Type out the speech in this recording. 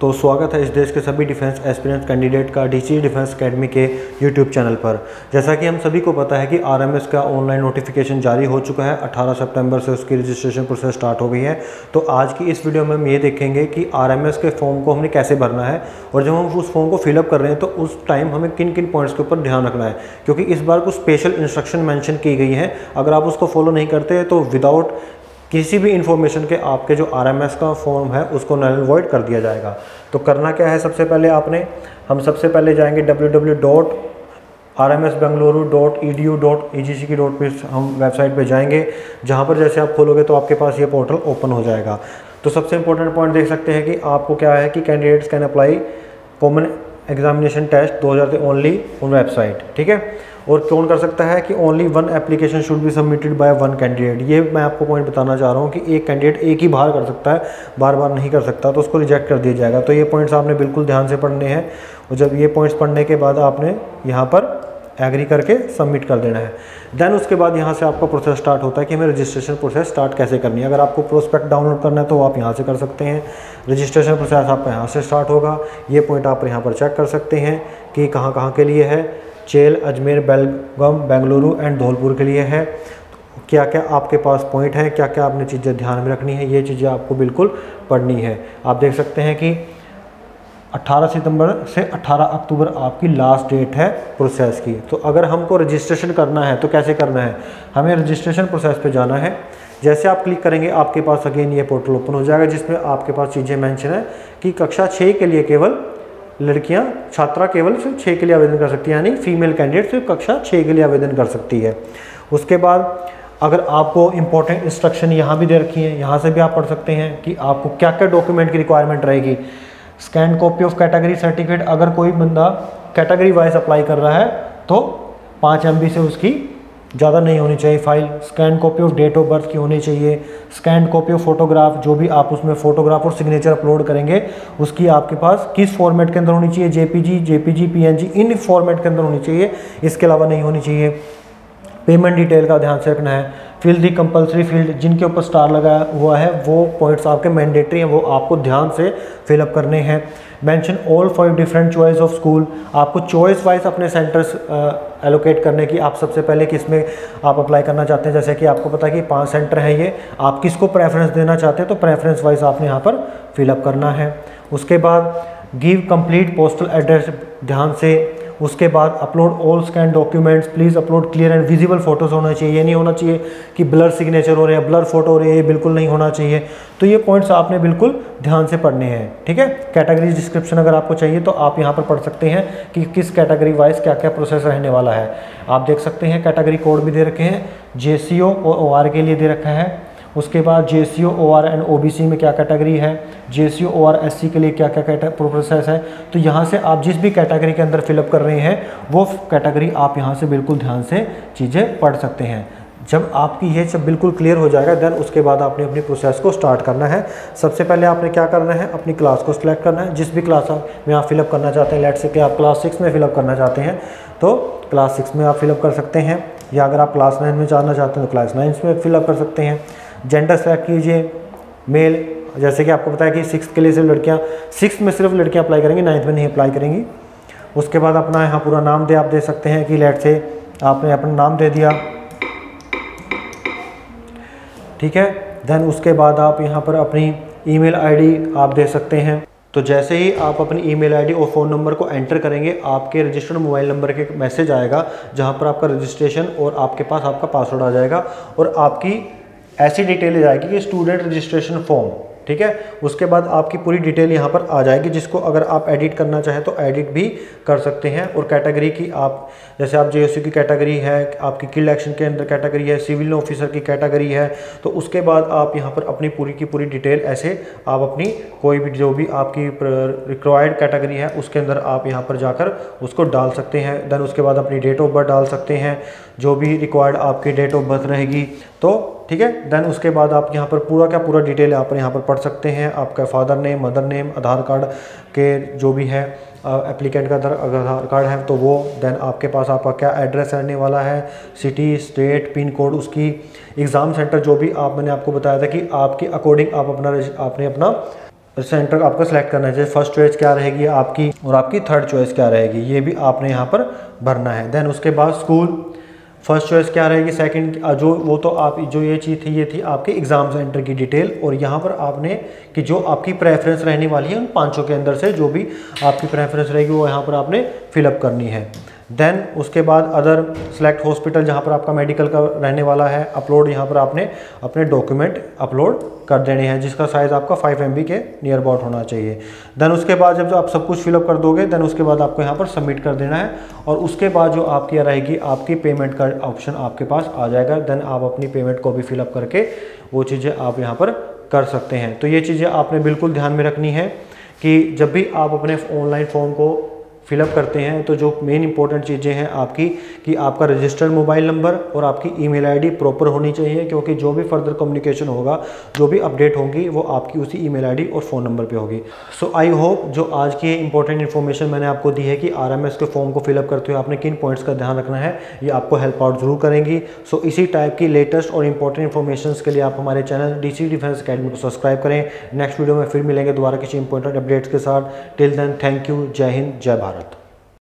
तो स्वागत है इस देश के सभी डिफेंस एस्पिरेंट कैंडिडेट का डीसी डिफेंस अकेडमी के यूट्यूब चैनल पर। जैसा कि हम सभी को पता है कि आरएमएस का ऑनलाइन नोटिफिकेशन जारी हो चुका है। 18 सितंबर से उसकी रजिस्ट्रेशन प्रोसेस स्टार्ट हो गई है। तो आज की इस वीडियो में हम ये देखेंगे कि आरएमएस के फॉर्म को हमने कैसे भरना है और जब हम उस फॉर्म को फिलअप कर रहे हैं तो उस टाइम हमें किन किन पॉइंट्स के ऊपर ध्यान रखना है, क्योंकि इस बार कुछ स्पेशल इंस्ट्रक्शन मैंशन की गई है। अगर आप उसको फॉलो नहीं करते तो विदाउट किसी भी इंफॉर्मेशन के आपके जो आरएमएस का फॉर्म है, उसको नल वॉइड कर दिया जाएगा। तो करना क्या है सबसे पहले आपने? हम सबसे पहले जाएँगे W W dot R M S Bengaluru dot E D U dot E G C की डॉट हम वेबसाइट पे जाएँगे, जहाँ पर जैसे आप खोलोगे तो आपके पास ये पोर्टल ओपन हो जाएगा। तो सबसे इंपॉर्टेंट पॉइंट देख सकते हैं कि आपको क्या है कि candidates can apply common examination test दो हज़ार ओनली ऑन वेबसाइट ठीक है? और कौन कर सकता है कि only one application should be submitted by one candidate ये मैं आपको पॉइंट बताना चाह रहा हूँ कि एक कैंडिडेट एक ही बार कर सकता है बार बार नहीं कर सकता तो उसको रिजेक्ट कर दिया जाएगा। तो ये पॉइंट्स आपने बिल्कुल ध्यान से पढ़ने हैं। और जब ये पॉइंट्स पढ़ने के बाद आपने यहाँ पर एग्री करके सबमिट कर देना है। देन उसके बाद यहाँ से आपका प्रोसेस स्टार्ट होता है कि हमें रजिस्ट्रेशन प्रोसेस स्टार्ट कैसे करनी है। अगर आपको प्रोस्पेक्ट डाउनलोड करना है तो आप यहाँ से कर सकते हैं। रजिस्ट्रेशन प्रोसेस आपका यहाँ से स्टार्ट होगा। ये पॉइंट आप यहाँ पर चेक कर सकते हैं कि कहाँ कहाँ के लिए है। चेल, अजमेर, बेलगम, बेंगलुरु एंड धौलपुर के लिए है। क्या क्या आपके पास पॉइंट है? क्या क्या आपने चीज़ें ध्यान में रखनी है? ये चीज़ें आपको बिल्कुल पढ़नी है। आप देख सकते हैं कि 18 सितंबर से 18 अक्टूबर आपकी लास्ट डेट है प्रोसेस की। तो अगर हमको रजिस्ट्रेशन करना है तो कैसे करना है? हमें रजिस्ट्रेशन प्रोसेस पे जाना है। जैसे आप क्लिक करेंगे, आपके पास अगेन ये पोर्टल ओपन हो जाएगा, जिसमें आपके पास चीज़ें मेंशन है कि कक्षा छः के लिए केवल लड़कियाँ, छात्रा केवल सिर्फ़ छः के लिए आवेदन कर सकती है, यानी फीमेल कैंडिडेट सिर्फ़ कक्षा छः के लिए आवेदन कर सकती है। उसके बाद अगर आपको इंपॉर्टेंट इंस्ट्रक्शन यहाँ भी दे रखी है, यहाँ से भी आप पढ़ सकते हैं कि आपको क्या क्या डॉक्यूमेंट की रिक्वायरमेंट रहेगी। Scan copy of category certificate अगर कोई बंदा कैटेगरी वाइज अप्लाई कर रहा है तो पाँच एम से उसकी ज़्यादा नहीं होनी चाहिए file. Scan copy of date of birth की होनी चाहिए। स्कैन कॉपी ऑफ़ फोटोग्राफ, जो भी आप उसमें फोटोग्राफ और सिग्नेचर अपलोड करेंगे, उसकी आपके पास किस फॉर्मेट के अंदर होनी चाहिए? जेपीजी जेपीजी पीएनजी इन फॉर्मेट के अंदर होनी चाहिए। इसके अलावा नहीं होनी चाहिए। पेमेंट डिटेल का ध्यान से रखना है। फिल दी कंपलसरी फ़ील्ड जिनके ऊपर स्टार लगा हुआ है, वो पॉइंट्स आपके मैंडेटरी हैं, वो आपको ध्यान से फिलअप करने हैं। Mention all five different choice of school आपको चॉइस वाइज अपने सेंटर्स एलोकेट करने की आप सबसे पहले किसमें आप अप्लाई करना चाहते हैं? जैसे कि आपको पता है कि पाँच सेंटर हैं ये। आप किसको प्रेफरेंस देना चाहते हैं तो प्रेफरेंस वाइज आपने यहाँ पर फिलअप करना है। उसके बाद गिव कंप्लीट पोस्टल एड्रेस ध्यान से उसके बाद upload all scan documents please upload clear and visible photos होना चाहिए। ये नहीं होना चाहिए कि ब्लर सिग्नेचर हो रहे हैं ब्लर फ़ोटो हो रही है, ये बिल्कुल नहीं होना चाहिए। तो ये पॉइंट्स आपने बिल्कुल ध्यान से पढ़ने हैं, ठीक है? कैटेगरी डिस्क्रिप्शन अगर आपको चाहिए तो आप यहाँ पर पढ़ सकते हैं कि किस कैटेगरी वाइज क्या क्या प्रोसेस रहने वाला है। आप देख सकते हैं कैटेगरी कोड भी दे रखे हैं जेसीओ और ओआर के लिए दे रखा है। उसके बाद J C O R and O B C में क्या कैटेगरी है? जे C O R S C के लिए क्या क्या प्रोसेस है? तो यहाँ से आप जिस भी कैटेगरी के अंदर फिलअप कर रहे हैं, वो कैटेगरी आप यहाँ से बिल्कुल ध्यान से चीज़ें पढ़ सकते हैं। जब आपकी ये सब बिल्कुल क्लियर हो जाएगा देन उसके बाद आपने अपनी प्रोसेस को स्टार्ट करना है। सबसे पहले आपने क्या करना है? अपनी क्लास को सिलेक्ट करना है। जिस भी क्लास में आप फिलअप करना चाहते हैं लेट से कि आप क्लास सिक्स में फिलअप करना चाहते हैं तो क्लास सिक्स में आप फिलअप कर सकते हैं। या अगर आप क्लास नाइन में जाना चाहते हैं तो क्लास नाइन में फिलअप कर सकते हैं। जेंडर सेलेक्ट कीजिए मेल जैसे कि आपको है कि सिक्स के लिए सिर्फ़ लड़कियाँ सिक्स में सिर्फ़ लड़कियाँ अप्लाई करेंगी नाइन्थ में नहीं अप्लाई करेंगी। उसके बाद अपना यहाँ पूरा नाम दे, आप दे सकते हैं कि लेट से आपने अपना नाम दे दिया। ठीक है? देन उसके बाद आप यहाँ पर अपनी ईमेल आईडी आप दे सकते हैं। तो जैसे ही आप अपनी ईमेल आईडी और फ़ोन नंबर को एंटर करेंगे, आपके रजिस्टर्ड मोबाइल नंबर के मैसेज आएगा, जहाँ पर आपका रजिस्ट्रेशन और आपके पास आपका पासवर्ड आ जाएगा और आपकी ऐसी डिटेल आएगी कि स्टूडेंट रजिस्ट्रेशन फॉर्म ठीक है? उसके बाद आपकी पूरी डिटेल यहाँ पर आ जाएगी, जिसको अगर आप एडिट करना चाहें तो एडिट भी कर सकते हैं। और कैटेगरी की आप, जैसे आप जे की कैटेगरी है, आपकी किल एक्शन के अंदर कैटेगरी है सिविल ऑफिसर की कैटेगरी है तो उसके बाद आप यहाँ पर अपनी पूरी की पूरी डिटेल ऐसे आप अपनी कोई भी, जो भी आपकी रिक्वायर्ड कैटेगरी है, उसके अंदर आप यहाँ पर जाकर उसको डाल सकते हैं। देन उसके बाद अपनी डेट ऑफ़ बर्थ डाल सकते हैं। जो भी रिक्वायर्ड आपकी डेट ऑफ़ बर्थ रहेगी तो ठीक है? देन उसके बाद आप यहाँ पर पूरा क्या पूरा डिटेल आप यहाँ पर पढ़ सकते हैं। आपका father name mother name Aadhaar card के जो भी है एप्लीकेंट का आधार कार्ड है तो वो देन आपके पास आपका क्या एड्रेस रहने वाला है सिटी स्टेट पिन कोड उसकी एग्ज़ाम सेंटर जो भी आप, मैंने आपको बताया था कि आपके अकॉर्डिंग आप अपना आपने अपना सेंटर आपका सेलेक्ट करना है। जैसे फ़र्स्ट चॉइस क्या रहेगी आपकी और आपकी थर्ड चॉइस क्या रहेगी, ये भी आपने यहाँ पर भरना है। देन उसके बाद स्कूल फ़र्स्ट चॉइस क्या रहेगी? सेकंड जो, वो तो आप, जो ये चीज़ थी, ये थी आपके एग्ज़ाम सेंटर की डिटेल और यहाँ पर आपने कि जो आपकी प्रेफरेंस रहने वाली है उन पाँचों के अंदर से जो भी आपकी प्रेफरेंस रहेगी वो यहाँ पर आपने फिलअप करनी है। देन उसके बाद अदर सेलेक्ट हॉस्पिटल जहाँ पर आपका मेडिकल का रहने वाला है अपलोड यहाँ पर आपने अपने डॉक्यूमेंट अपलोड कर देने हैं, जिसका साइज़ आपका 5 एम के नियर अबाउट होना चाहिए। देन उसके बाद जब जो आप सब कुछ फिलअप कर दोगे देन उसके बाद आपको यहाँ पर सबमिट कर देना है और उसके बाद जो आपकी रहेगी, आपकी पेमेंट का ऑप्शन आपके पास आ जाएगा। देन आप अपनी पेमेंट को भी फिलअप करके वो चीज़ें आप यहाँ पर कर सकते हैं। तो ये चीज़ें आपने बिल्कुल ध्यान में रखनी है कि जब भी आप अपने ऑनलाइन फॉर्म को फिलअप करते हैं तो जो मेन इंपॉर्टेंट चीज़ें हैं आपकी कि आपका रजिस्टर्ड मोबाइल नंबर और आपकी ईमेल आईडी प्रॉपर होनी चाहिए क्योंकि जो भी फर्दर कम्युनिकेशन होगा जो भी अपडेट होंगी वो आपकी उसी ईमेल आईडी और फ़ोन नंबर पे होगी। सो आई होप जो आज की इंपॉर्टेंट इन्फॉर्मेशन मैंने आपको दी है कि आरएमएस के फॉर्म को फिलअप करते हुए आपने किन पॉइंट्स का ध्यान रखना है ये आपको हेल्प आउट ज़रूर करेंगी। सो so, इसी टाइप की लेटेस्ट और इंपॉर्टेंट इन्फॉर्मेशन के लिए आप हमारे channel D C defence academy को सब्सक्राइब करें। नेक्स्ट वीडियो में फिर मिलेंगे दोबारा किसी इंपॉर्टेंट अपडेट्स के साथ। टिल देन थैंक यू जय हिंद जय भारत